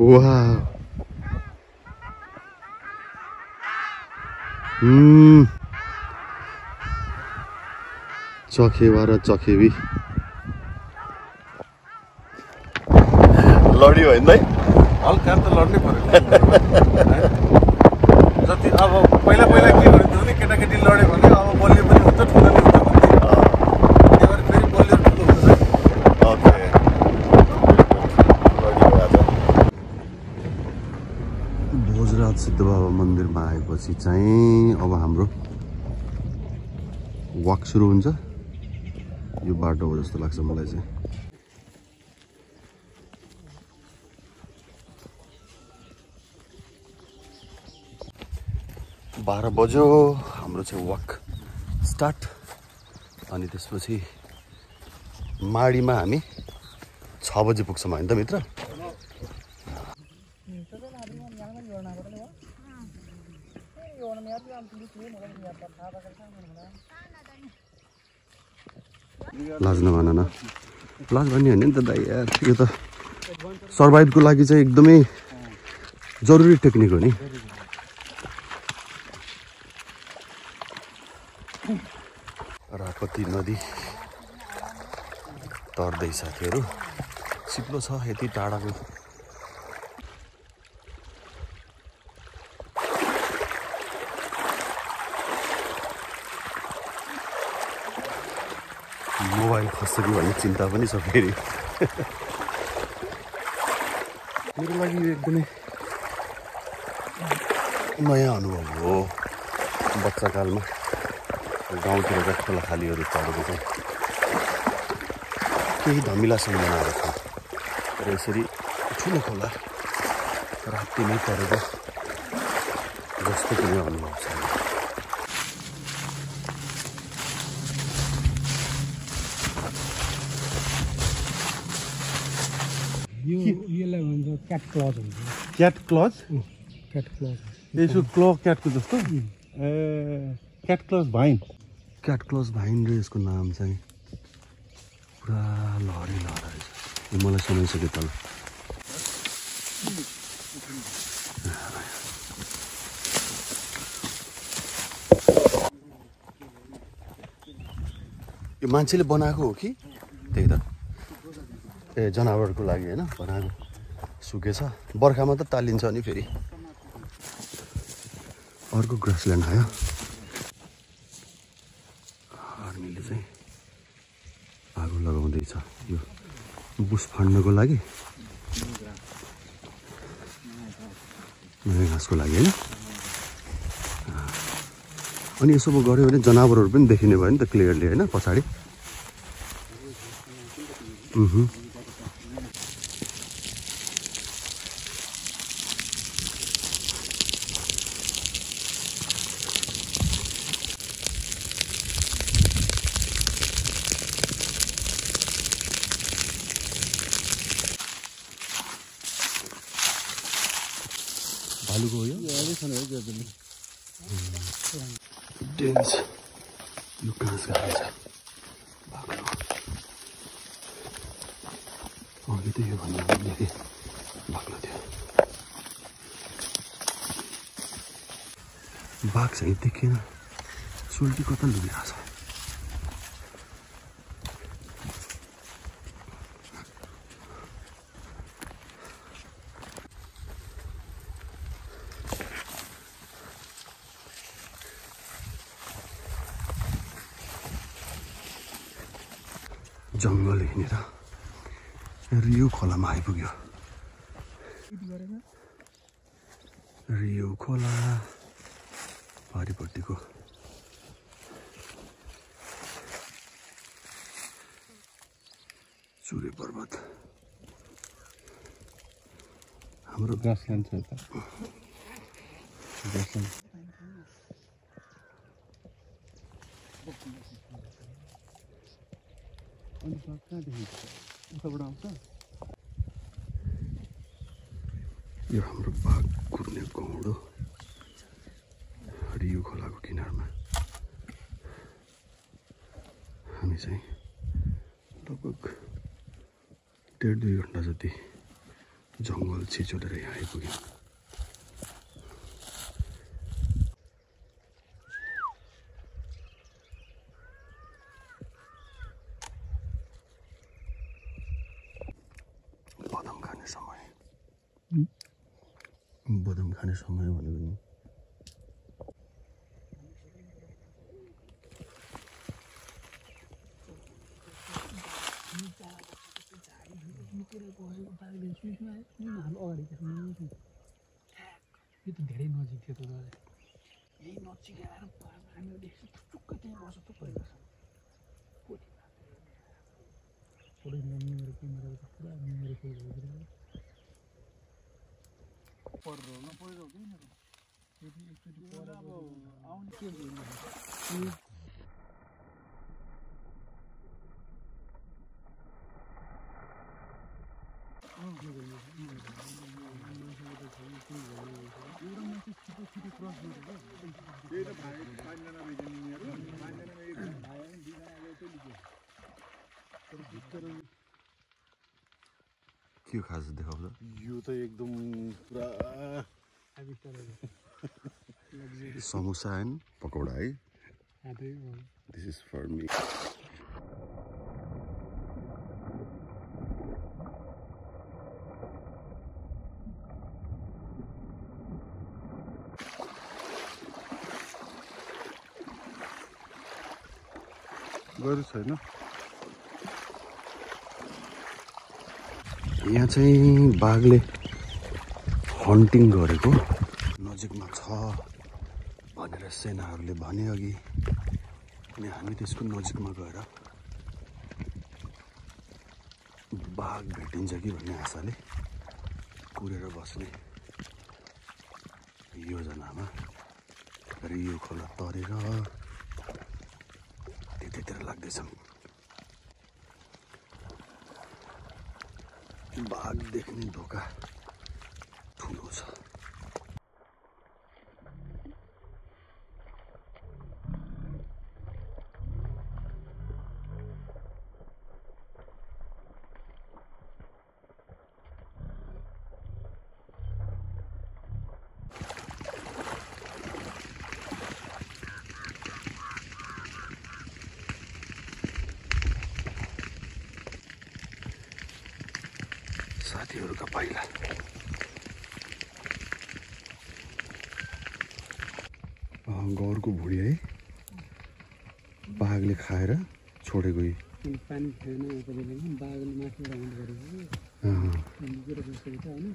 Wow. Hmm. चखेवा र चखेवी लड्यो होइन दाइ हल्का त लड्नै पऱ्यो जति अब पहिला पहिला के गरिन्थ्यो भने केटाकेटी लड्यो भने अब बलियो पनि हुन्छ ठुलो भोजराज सिद्ध बाबा मन्दिरमा आएपछि चाहिँ अब हाम्रो वाक सुरु हुन्छ। यो बाटो हो जस्तो लाग्छ मलाई चाहिँ। बाह्र बज्यो हाम्रो चाहिँ वाक स्टार्ट। अनि त्यसपछि माडीमा हामी छ बजी पुग्छौँ होइन त मित्र लाज नमान न लाज भन्ने होइन नि त दाइ यार। यो त सर्भाइभको लागि चाहिँ एकदमै जरुरी टेक्निक हो नि। रापती नदी तर्दै साथीहरू सिप्लो छ यति टाढाको। मोबाइल खस्छ कि भन्ने चिन्ता पनि छ फेरि। मेरो लागि यो एकदमै नयाँ अनुभव हो। बच्चाकालमा गाउँतिरका खोला खालीहरू चढेको चाहिँ केही धमिला सम्झनाहरू छ। र यसरी ठुलो खोला राति नै परेको जस्तो कुनै अनुभव छ यो यसलाई भन्छ क्याट क्लज हुन्छ। क्याट क्लज क्याट क्लज यसो क्ल क्याटको जस्तो? ए cat claw vine cat claw vine र यसको नाम चाहिँ पुरा लहरी लहरा रहेछ। यो मलाई समाइसक्यो तल। यो मान्छेले बनाएको हो कि? त्यही त। ए जनावरको लागि होइन बनाएको। सुकेछ। बर्खामा त तालिन्छ नि फेरि। अर्को ग्रासल्यान्ड आयो। आर्मीले चाहिँ आगो लगाउँदैछ। यो बुस फाड्नको लागि। नयाँ घाँसको लागि होइन। अनि यसो गऱ्यो भने जनावरहरू पनि देखिने भयो नि त क्लियरली होइन पछाडि उहुँ। भालुको हो यो डेन्स यो घाँस खान्छ बाख्रो अघि त यो भन्दा धेरै बाक्लो थियो देखिएन सुल्टी कता लुगिरहेको छ जङ्गल हिँडेर रियो खोलामा आइपुग्यो रियो खोला पारिपट्टिको चुरे पर्वत। हाम्रो ग्रासल्यान्ड छ यता। ग्रासल्यान्ड अनि कहाँदेखि उताबाट आउँछ यो हाम्रो बाघ कुर्ने गाउँ हो रियो खोलाको किनारमा हामी चाहिँ लगभग डेढ दुई घन्टा जति जङ्गल छिचोलेर यहाँ आइपुग्यौँ। बदाम खाने समय। बदाम खाने समय भनेको यो त धेरै नजिक थियो तर यही नजिक आएर हामीहरू देख्छ टुक्क त्यहाँ बस्छ थुप्रै बस्छ फोटो मेरो क्यामेराको त पुरा मेमोरी फुल भइदिरहेको के खास देखाउँछ यो त एकदम पुरा समोसा एन्ड पकौडा है हातै दिस इज फर मी गएर छैन यहाँ चाहिँ बाघले हन्टिङ गरेको। नजिकमा छ भनेर सेनाहरूले भने अघि। अनि हामी त्यसको नजिकमा गएर बाघ भेटिन्छ कि भन्ने आशाले कुरेर बस्ने योजनामा। रियो खोला तरेर त्यतैतिर लाग्दैछौँ बाघ देख्ने धोका साथीहरूका पाइला। अँ, गौरको भुँडी है। बाघले खाएर छोडेको यी। अनि पानी खाएन यताले पनि बाघले माथि राउन्ड गरेको अँ, अनि गएर बसेको छ होइन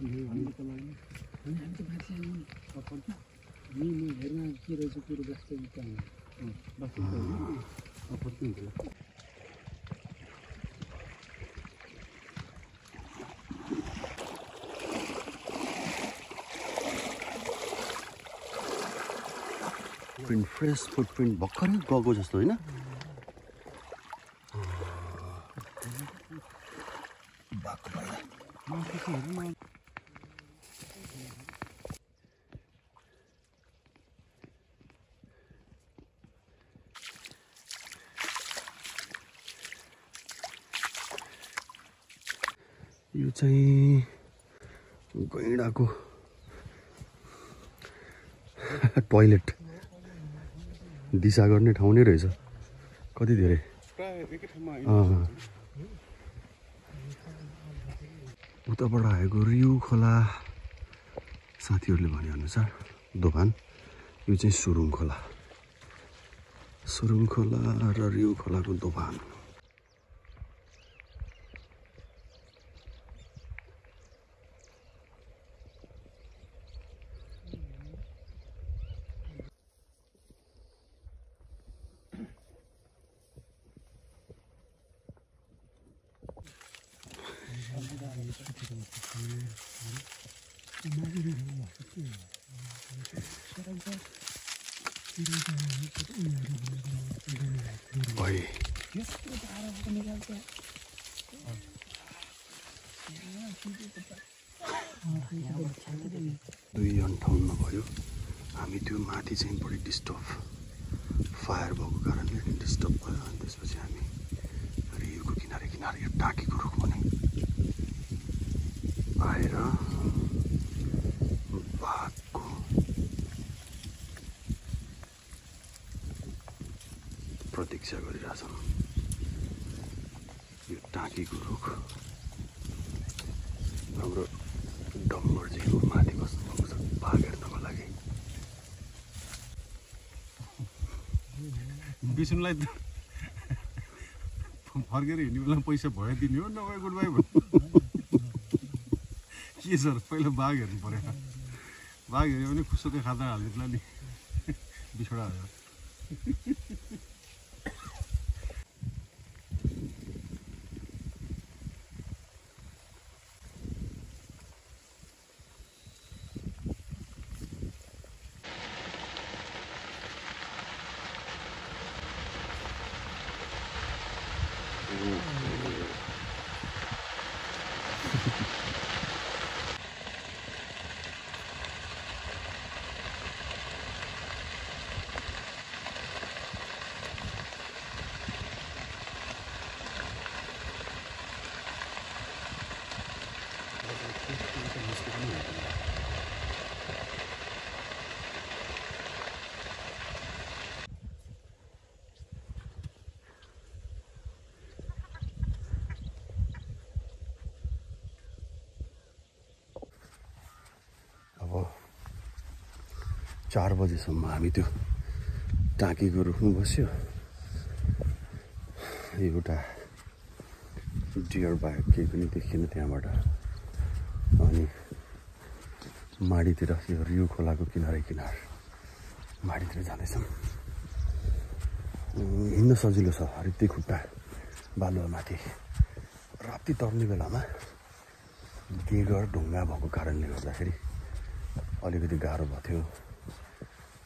अनि हामीको लागि अनि हामी चाहिँ माथि आयौँ सपोर्ट नि नि हेर्न के रहेछ कुरो बस्छ त्यहाँ बस्छ सपोर्ट नै हुन्छ प्रिन्ट फ्रेस फुटप्रिन्ट भर्खरै गएको जस्तो होइन? यो चाहिँ गैँडाको टोइलेट। दिशा गर्ने ठाउँ नै रहेछ। कति धेरै। उताबाट आएको रिउ खोला साथीहरूले भनेअनुसार दोभान यो चाहिँ सुरुङ खोला। सुरुङ खोला र रिउ खोलाको दोभान भए दुई अन्ठाउन्न भयो हामी माथि चाहिँ बढी डिस्टर्ब फायर भएको कारणले डिस्टर्ब भयो। अनि त्यसपछि हामी रिउको किनारे किनारे यो टाँकीको रुख भने आएर बाघको प्रतीक्षा गरिरहेछन् यो टाँकीको रुख हाम्रो डम्बरजीको माथि बस्नुभएको छ बाघ हेर्नको लागि त। फर्केर हिँड्ने बेला पैसा भयो दिने हो नभए गुड बाई के सर पहिला बाघ हेर्नु पऱ्यो बाघ हेऱ्यो भने खुसुकै खाता हालिदिउँला नि। बिछोडा हालेर अब चार बजीसम्म हामी त्यो टाँकीको रुखमा बस्यो। एउटा डियर बाहेक केही पनि देखिएन त्यहाँबाट। अनि माडीतिर यो रिउ खोलाको किनारै किनार माडीतिर जाँदैछौँ। हिँड्न सजिलो छ हरित्यै खुट्टा बालुवामाथि। राति तर्ने बेलामा गेगर ढुङ्गा भएको कारणले गर्दाखेरि अलिकति गाह्रो भएको थियो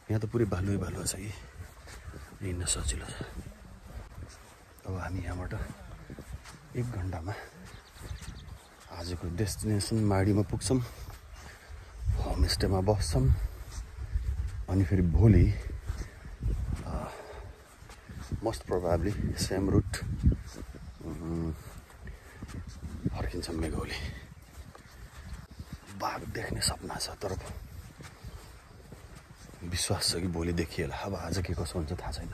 यहाँ त पुरै बालुवै बालुवा छ कि? हिँड्न सजिलो छ। अब हामी यहाँबाट एक घन्टामा आजको डेस्टिनेसन माडीमा पुग्छौँ होमस्टेमा बस्छौँ अनि फेरि भोलि मोस्ट प्रोभाब्ली सेम रुट फर्किन्छौँ मेघौली। बाघ देख्ने सपना छ तर विश्वास छ कि भोलि देखिएला। अब आज के कसो हुन्छ थाहा छैन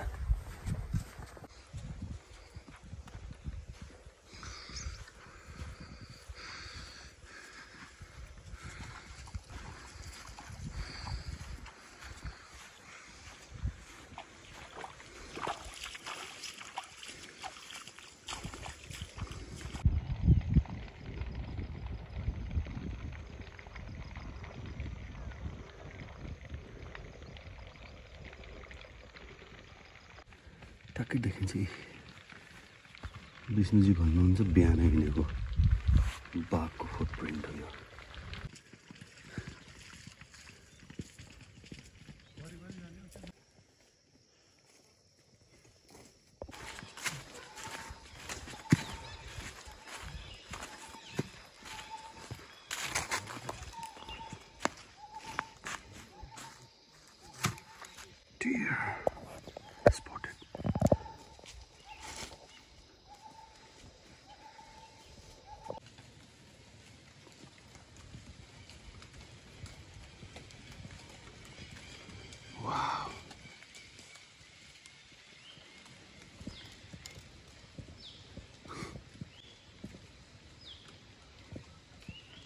टक्कै देखिन्छ कि विष्णुजी भन्नुहुन्छ बिहान हिँडेको बाघको फुटप्रिन्ट हो यो।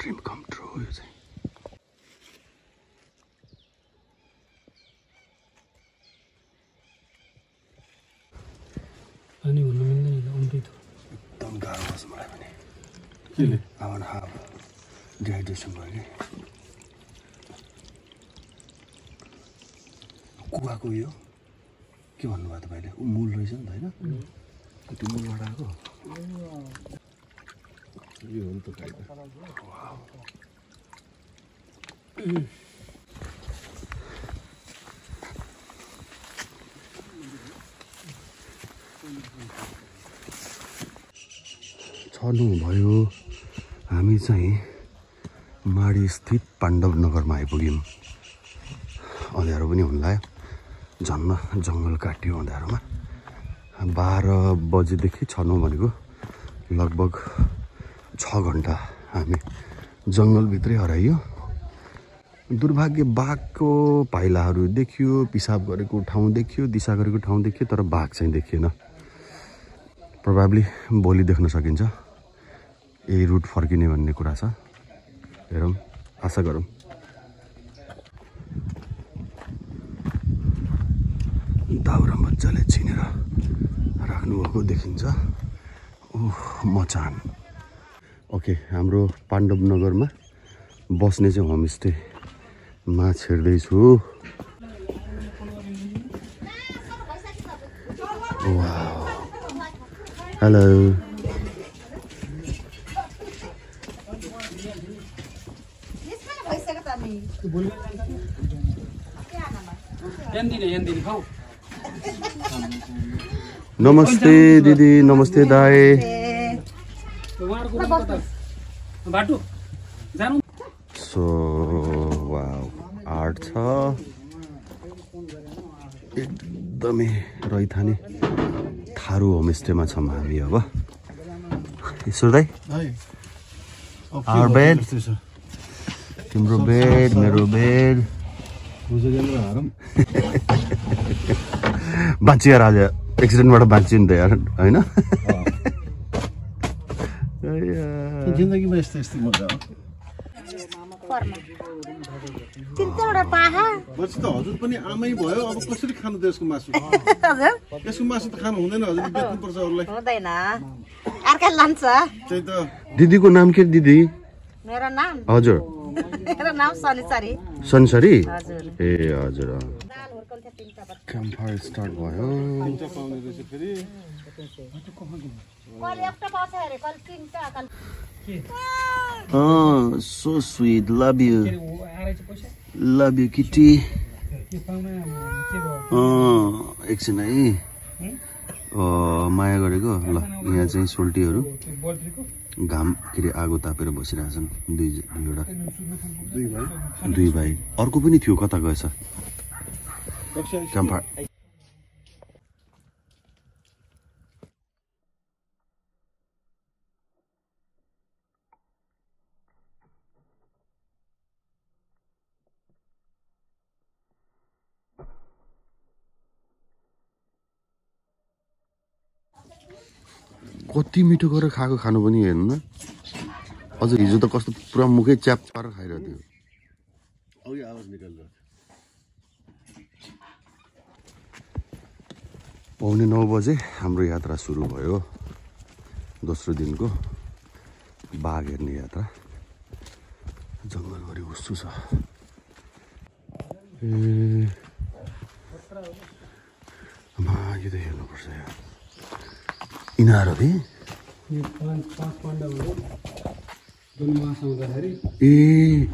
Come true हो यो चाहिँ। पानी भन्नु मिल्दैन होला अमृत हो एकदम गाह्रो पर्छ मलाई पनि। केले? हाफ डिहाइड्रेसन भयो कि? कुवाको उयो के भन्नुभयो तपाईँले? ऊ मूल रहेछ नि त होइन? त्यो मूलबाट आएको? हो नि त फाइदा छर्नु भयो। हामी चाहिँ माडी स्थित पाण्डव नगरमा आइपुग्यौँ। अँध्यारो पनि हुन लाग्यो झन्न जङ्गल काटियो अँध्यारोमा। बाह्र बजेदेखि छर्नु भनेको लगभग छ घन्टा हामी जङ्गलभित्रै हराइयो। दुर्भाग्य बाघको पाइलाहरू देखियो पिसाब गरेको ठाउँ देखियो दिशा गरेको ठाउँ देखियो तर बाघ चाहिँ देखिएन। प्रभावली भोलि देख्न सकिन्छ। यही रुट फर्किने भन्ने कुरा छ। हेरौँ आशा गरौँ। दाउरा मजाले चिनेर राख्नुभएको देखिन्छ। ओह मचान। ओके हाम्रो पाण्डव नगरमा बस्ने चाहिँ होमस्टेमा छिर्दैछु हेलो। नमस्ते दिदी नमस्ते दाई। बाटो जानु सो आर्ट छ. एकदमै रैथाने थारू होमस्टेमा छौँ हामी अब। ईश्वर दाई? bed. तिम्रो बेड मेरो बेड बाँचियो यार आज एक्सिडेन्टबाट बाँचियो नि त यार होइन? जिन्दगीमा यस्तै यस्तै मजा हो पछि त हजुर पनि आमै भयो अब कसरी खानु त यसको मासु हजुर यसको मासु त खानु हुँदैन हजुर बेच्नुपर्छ अरूलाई हुँदैन अर्कै लान्छ त्यही त दिदीको नाम के दिदी मेरो नाम हजुर मेरो नाम सन्सरी ए हजुर स्टार्ट भयो so sweet love you love you kitty एकछिन है अँ, माया गरेको ल यहाँ चाहिँ सोल्टीहरू घाम के अरे आगो तापेर बसिरहेछन् दुई दुईवटा दुई भाइ अर्को पनि थियो कता गएछ कति मिठो गरेर खाएको खानु पनि हेर्नु न। अझ हिजो त कस्तो पुरा मुखै च्याप पारेर खाइरहेको थियो। आवाज निकाल्नु पाउने नौ बजे हाम्रो यात्रा सुरु भयो। दोस्रो दिनको बाघ हेर्ने यात्रा। जङ्गलभरि हुस्सु छ। ए यो त हेर्नुपर्छ यार। यिनीहरू है ए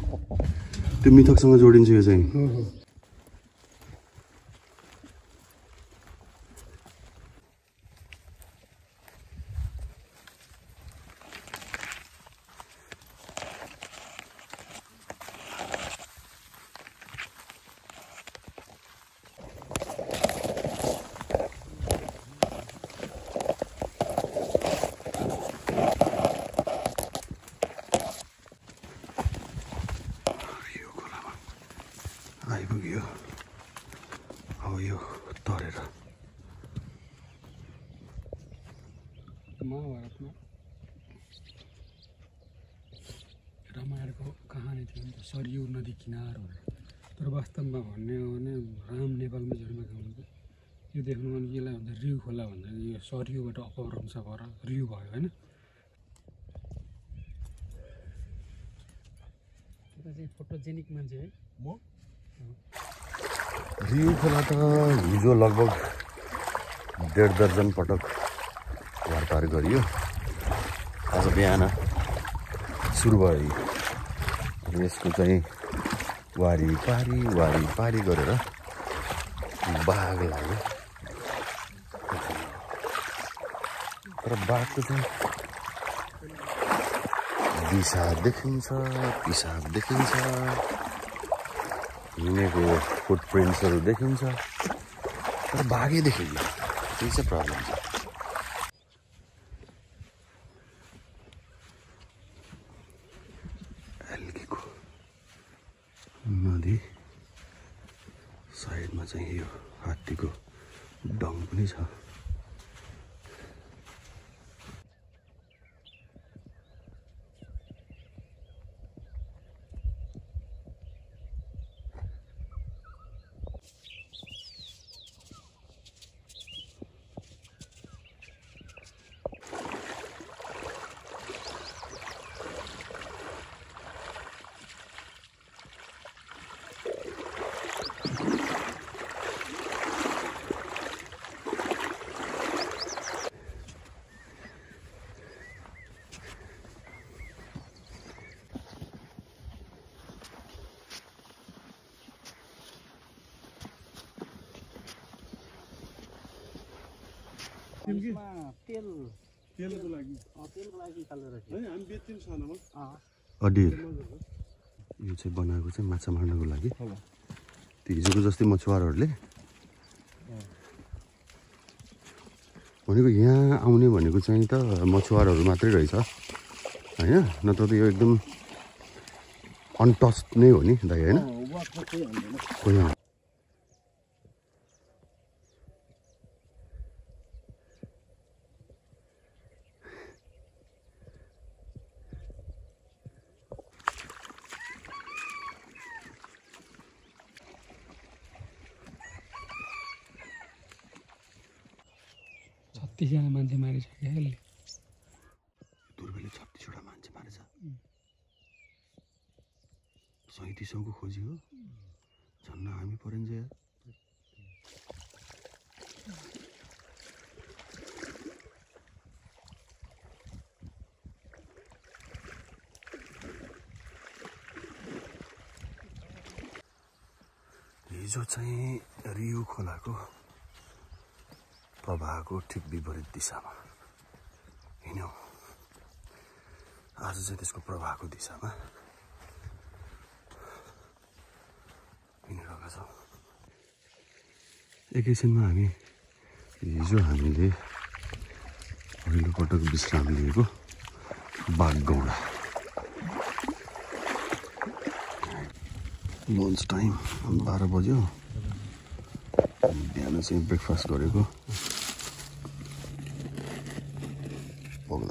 त्यो मिथकसँग जोडिन्छ यो चाहिँ हो हो यो खोलामा आइपुग्यो अब यो तरेर रामायणको कहानी थियो नि त सरयू नदी किनार भनेर तर वास्तवमा भन्ने हो भने राम नेपालमा जन्मेको हुनुहुन्छ। यो देख्नु भने यसलाई भन्छ रिउ खोला भन्छ। यो सरयूबाट अपभ्रंश भएर रिउ भयो होइन? चाहिँ फोटोजेनिक मान्छे है। म? रिउ खोला त हिजो लगभग डेढ दर्जन पटक वारपार गरियो। आज बिहान सुरु भयो अनि यसको चाहिँ वारिपारी वारिपारी गरेर बाघ लाग्यो। तर बाघको चाहिँ दिशा देखिन्छ पिसाब देखिन्छ हिँडेको फुटप्रिन्ट्सहरू देखिन्छ तर बाघै देखिन्छ त्यही चाहिँ प्रब्लम छ नदी साइडमा चाहिँ यो हात्तीको डङ पनि छ तेल तेलको लागि। तेलको लागि है हामी बेच्छौँ सानोमा। अडिर। यो चाहिँ बनाएको चाहिँ माछा मार्नको लागि। त्यो हिजोको जस्तै मछुवारहरूले। भनेको यहाँ आउने भनेको चाहिँ त मछुवारहरू मात्रै रहेछ। होइन? नत्र त यो एकदम अनटस्ट नै हो नि दाइ होइन? कोही छत्तिसजना मान्छे मारिसक्यो यसले? दुर्बेले छत्तिसवटा मान्छे मारेछ। सैँतिसौको खोजी हो। झन्न हामी परेन्ज यार हिजो चाहिँ रिउ खोलाको प्रवाहको ठिक विपरीत दिशामा। हिँड्यौँ आज चाहिँ त्यसको प्रवाहको दिशामा हिँडिरहेका छौँ एकैछिनमा हामी हिजो हामीले पहिलोपटक विश्राम लिएको बागगौडा लन्च टाइम बाह्र बज्यो। बिहान चाहिँ ब्रेकफास्ट गरेको भोक लाग्ने बेला भयो हिन्दू किसिमजी दाल हो दाल दाल त भटभट त्यो जस्तो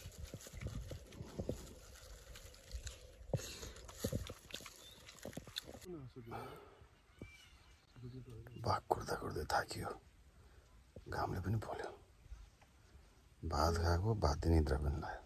थाकियो घामले पनि पोल्यो भात खाएको भात निद्रा पनि लाग्यो।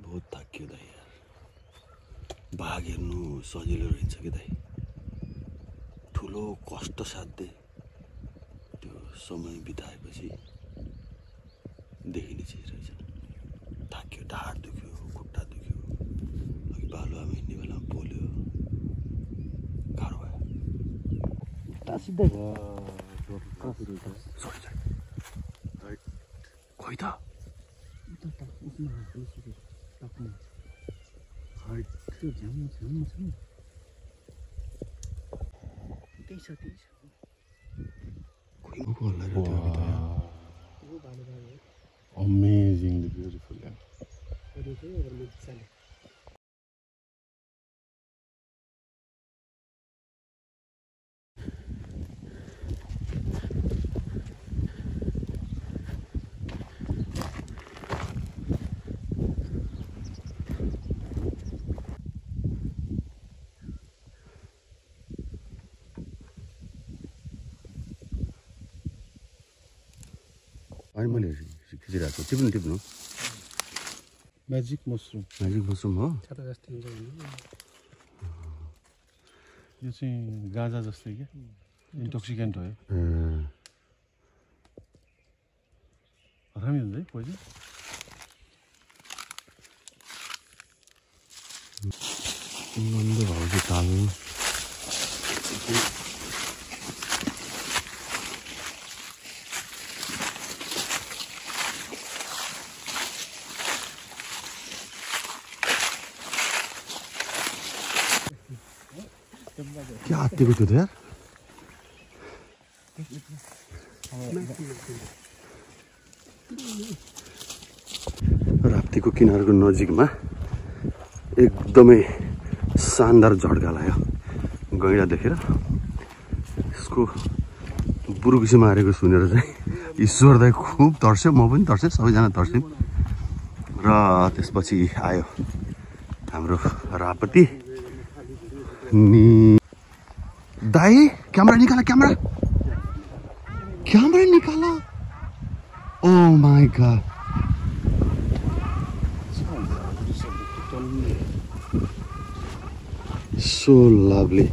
बहुत थाकियो दाइ भाग हेर्नु सजिलो रहन्छ कि दाइ? कष्ट साध्य त्यो समय बिताएपछि देखिने चिज रहेछ। थाक्यो ढाड दुख्यो खुट्टा दुख्यो। अघि बालु आमा हिँड्ने बेलामा पोल्यो गाह्रो भयो। सरी खोइ त। खोइ को हल्लाइरहेको थियो अघि त होइन मैले खिचिरहेको छु टिप्नु टिप्नु म्याजिक मसरुम म्याजिक मसरुम हो यो चाहिँ गाँजा जस्तै क्या इन्टोक्सिकेन्ट हो हरामी हुन्छ है पोइजन नन्द भाउजू ताल क्या आत्तिको थियो त यार? राप्तीको किनारको नजिकमा एकदमै शानदार झड्का लाग्यो गैँडा देखेर यसको बुरुकुसी मारेको सुनेर चाहिँ ईश्वर दाई खुब तर्स्यो म पनि तर्सेँ सबैजना तर्स्यौँ। र त्यसपछि आयो हाम्रो रापती। नि दाई क्यामेरा निकाल क्यामेरा क्यामेरा निकाल। Oh my god so lovely